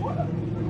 What?